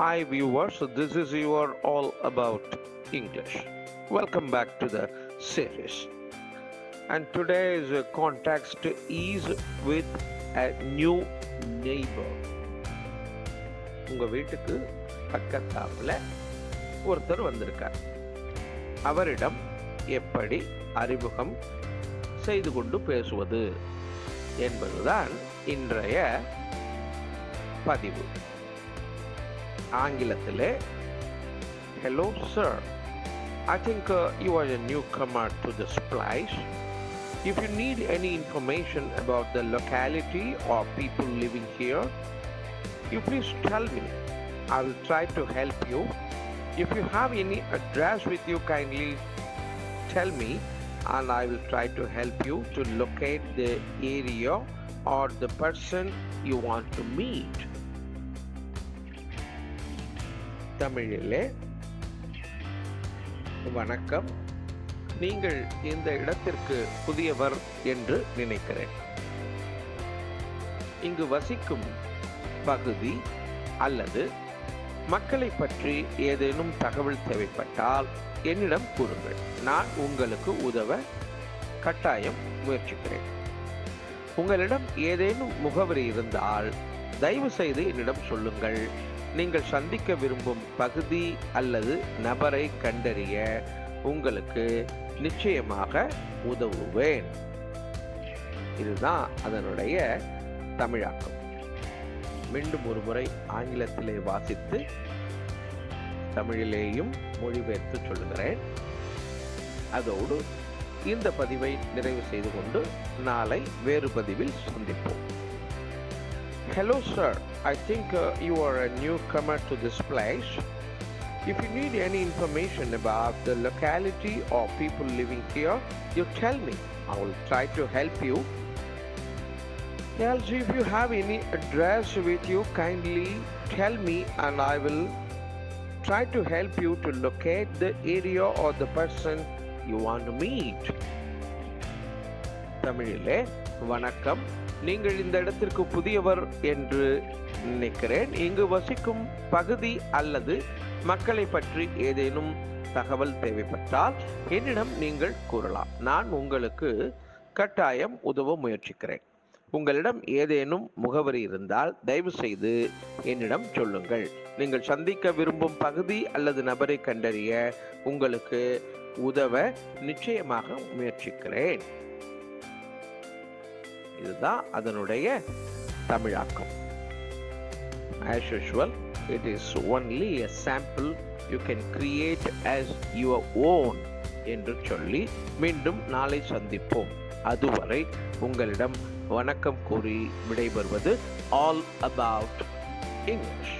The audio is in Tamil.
Hi viewers, this is your all about English. Welcome back to the series. And today's context is with a new neighbor. உங்க வீட்டுக்கு பக்கத்தாப்புல ஒருத்தர் வந்திருக்கார் அவரிடம் எப்படி அறிமுகம் செய்து கொண்டு பேசுவது என்பதுதான் இன்றைய பதிவு ஆங்கிலத்திலே hello sir I think uh, you are a newcomer to this place. If you need any information about the locality or people living here, you please tell me. I will try to help you. If you have any address with you, kindly tell me and I will try to help you to locate the area or the person you want to meet. தமிழிலே. வணக்கம். நீங்கள் இந்த இடத்திற்கு புதியவர் என்று நினைக்கிறேன். இங்கு வசிக்கும் பகுதி அல்லது மக்களை பற்றி ஏதேனும் தகவல் தேவைப்பட்டால் என்னிடம் கூறுங்கள். நான் உங்களுக்கு உதவ கட்டாயம் முயற்சிக்கிறேன். உங்களிடம் ஏதேனும் முகவரி இருந்தால் தயவு செய்து என்னிடம் சொல்லுங்கள். நீங்கள் சந்திக்க விரும்பும் பகுதி அல்லது நபரை கண்டறிய உங்களுக்கு நிச்சயமாக உதவுவேன். இதுதான் அதனுடைய தமிழாக்கம். மீண்டும் ஒரு முறை ஆங்கிலத்திலே வாசித்து தமிழிலேயும் மொழிபெயர்த்து சொல்லுகிறேன். அதோடு இந்த பதிவை நிறைவு செய்து கொண்டு நாளை வேறு பதிவில் சந்திப்போம். Hello, sir. I think uh, you are a newcomer to this place. If you need any information about the locality or people living here, you tell me. I will try to help you. Else, if you have any address with you, kindly tell me and I will try to help you to locate the area or the person you want to meet. தமிழிலே வணக்கம். நீங்கள் இந்த இடத்திற்கு புதியவர் என்று நினைக்கிறேன். இங்கு வசிக்கும் பகுதி அல்லது மக்களை பற்றி ஏதேனும் தகவல் தேவைப்பட்டால் என்னிடம் நீங்கள் கூறலாம். நான் உங்களுக்கு கட்டாயம் உதவ முயற்சிக்கிறேன். உங்களிடம் ஏதேனும் முகவரி இருந்தால் தயவு செய்து என்னிடம் சொல்லுங்கள். நீங்கள் சந்திக்க விரும்பும் பகுதி அல்லது நபரை கண்டறிய உங்களுக்கு உதவ நிச்சயமாக முயற்சிக்கிறேன். இதுதான் அதனுடைய தமிழாக்கம். As usual it is only a sample you can create as your own என்று சொல்லி மீண்டும் நாளை சந்திப்போம். அதுவரை உங்களிடம் வணக்கம் கூறி விடைபெறுவது ஆல் அபவுட் இங்கிலீஷ்